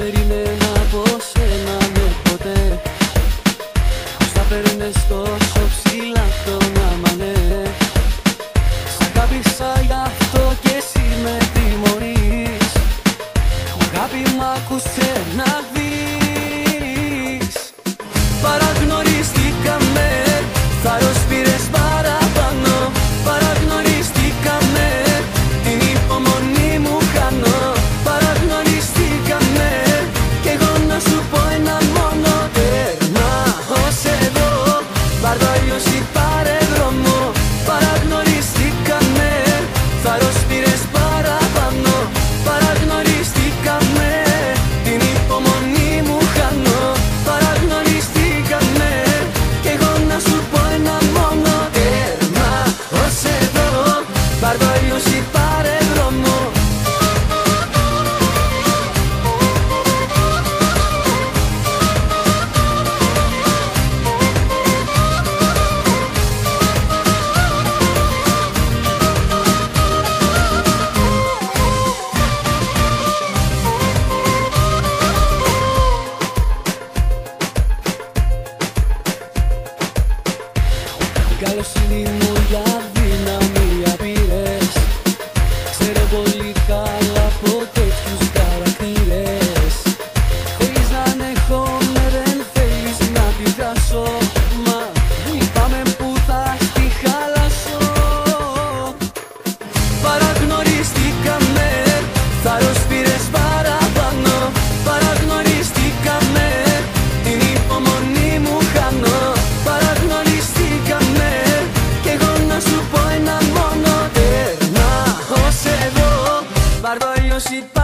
περίμενα από σένα ναι ποτέ. Πώς θα παίρνες τόσο ψηλά το πάρε Καλώς είναι η μου se